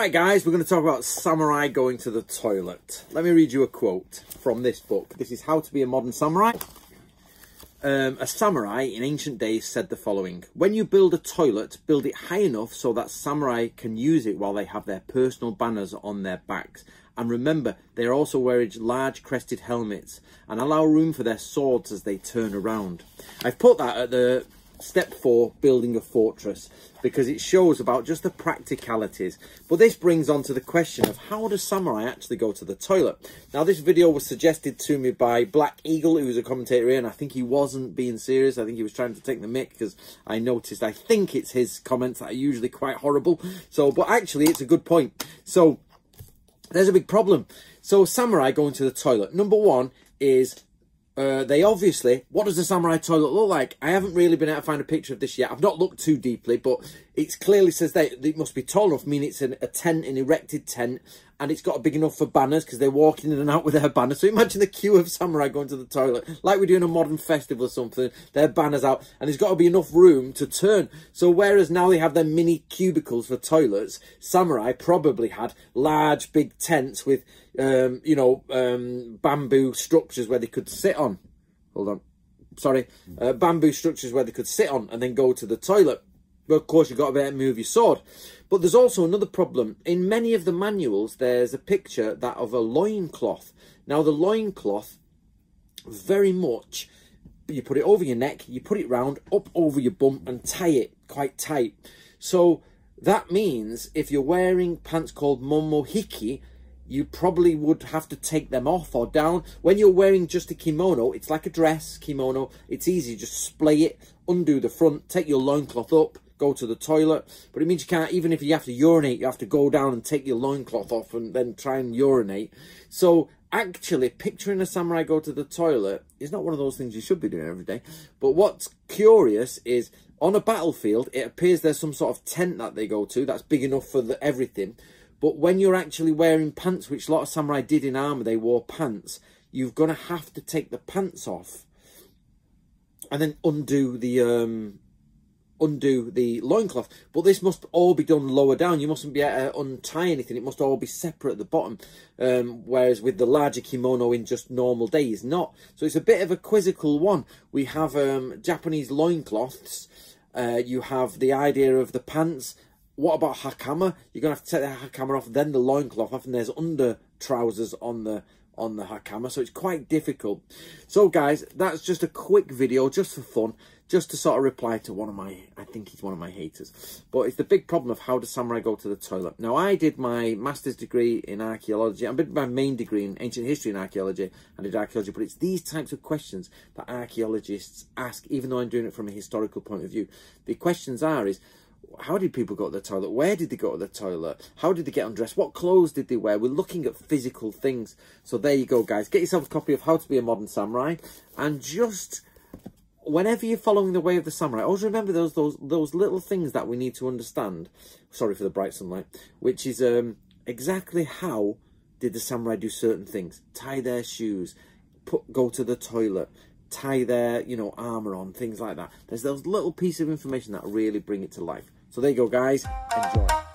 Right, guys, we're going to talk about samurai going to the toilet. Let me read you a quote from this book. This is How to Be a Modern Samurai. Um, a samurai in ancient days said the following When you build a toilet, build it high enough so that samurai can use it while they have their personal banners on their backs. And remember, they are also wearing large crested helmets and allow room for their swords as they turn around. I've put that at the step four, building a fortress, because it shows about just the practicalities. But this brings on to the question of how does samurai actually go to the toilet? Now, this video was suggested to me by Black Eagle, who was a commentator here, and I think he wasn't being serious. I think he was trying to take the mic because I noticed, I think it's his comments that are usually quite horrible. So, but actually, it's a good point. So, there's a big problem. So, samurai going to the toilet. Number one is uh, they obviously, what does the samurai toilet look like? I haven't really been able to find a picture of this yet. I've not looked too deeply, but it clearly says that it must be tall enough, meaning it's an, a tent, an erected tent, and it's got big enough for banners because they're walking in and out with their banners. So imagine the queue of samurai going to the toilet, like we're doing a modern festival or something, their banners out, and there's got to be enough room to turn. So whereas now they have their mini cubicles for toilets, samurai probably had large, big tents with um, you know, um, bamboo structures where they could sit on. Hold on. Sorry. Uh, bamboo structures where they could sit on and then go to the toilet. But of course, you've got to be able to move your sword. But there's also another problem. In many of the manuals, there's a picture that of a loincloth. Now, the loincloth, very much, you put it over your neck, you put it round, up over your bum and tie it quite tight. So that means if you're wearing pants called momohiki, you probably would have to take them off or down. When you're wearing just a kimono, it's like a dress kimono. It's easy, just splay it, undo the front, take your loincloth up, go to the toilet. But it means you can't, even if you have to urinate, you have to go down and take your loincloth off and then try and urinate. So actually, picturing a samurai go to the toilet is not one of those things you should be doing every day. But what's curious is on a battlefield, it appears there's some sort of tent that they go to that's big enough for the, everything. But when you're actually wearing pants, which a lot of samurai did in armour, they wore pants, you're going to have to take the pants off and then undo the um, undo the loincloth. But this must all be done lower down. You mustn't be able to untie anything. It must all be separate at the bottom. Um, whereas with the larger kimono in just normal days, not. So it's a bit of a quizzical one. We have um, Japanese loincloths. Uh, you have the idea of the pants what about hakama? You're gonna have to take the hakama off, then the loincloth off, and there's under trousers on the on the hakama, so it's quite difficult. So guys, that's just a quick video, just for fun, just to sort of reply to one of my, I think he's one of my haters. But it's the big problem of how does samurai go to the toilet. Now, I did my master's degree in archaeology. I did my main degree in ancient history and archaeology. I did archaeology, but it's these types of questions that archaeologists ask, even though I'm doing it from a historical point of view. The questions are is, how did people go to the toilet? Where did they go to the toilet? How did they get undressed? What clothes did they wear? We're looking at physical things. So there you go, guys. Get yourself a copy of How to Be a Modern Samurai. And just, whenever you're following the way of the samurai, always remember those those those little things that we need to understand. Sorry for the bright sunlight. Which is um, exactly how did the samurai do certain things. Tie their shoes. Put, go to the toilet tie their, you know, armour on, things like that. There's those little pieces of information that really bring it to life. So there you go, guys. Enjoy.